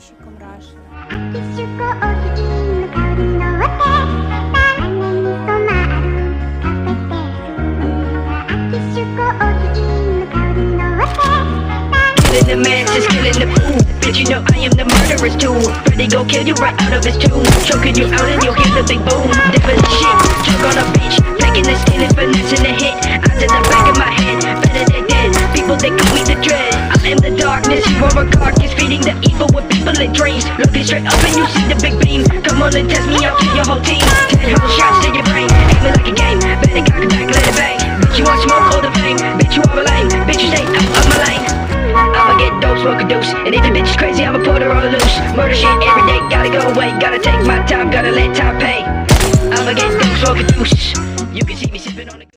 подписчикам Раши. The just killing the fool Bitch, you know I am the murderer's tool. Ready go kill you right out of his tomb. Choking you out and you'll hear the big boom. Dread. I am the darkness, are a carcass. Feeding the evil with people in dreams. Looking straight up and you see the big beam. Come on and test me out your whole team. Ten whole shots to your brain. Aiming like a game. Better cock it back, let it bang. Bitch, you want smoke all the fame. Bitch, you are a lame. Bitch, you stay out of my lane. I'ma get dope, smoke a deuce. And if the bitch is crazy, I'ma put her on loose. Murder shit every day, gotta go away. Gotta take my time, gotta let time pay. I'ma get dope, smoke a deuce. You can see me sipping on the.